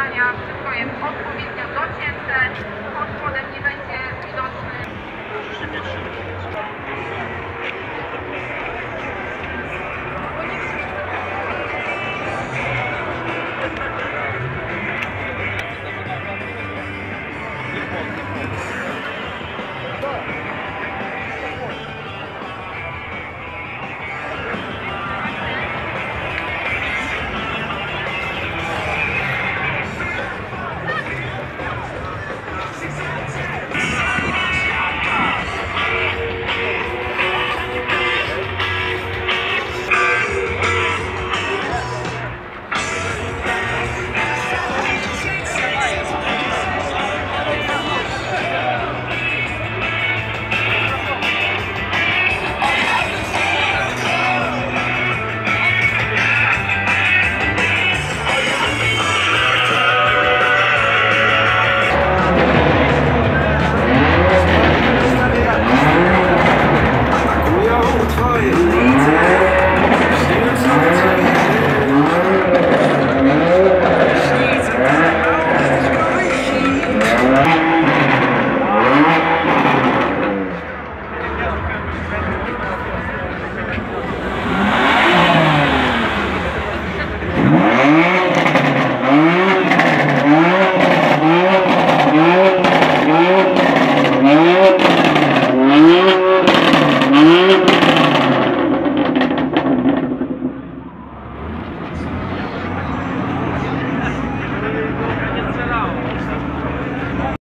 zachowania, wszystko jest odpowiednio docięte, pod spodem nie będzie widoczny. Proszę się mieć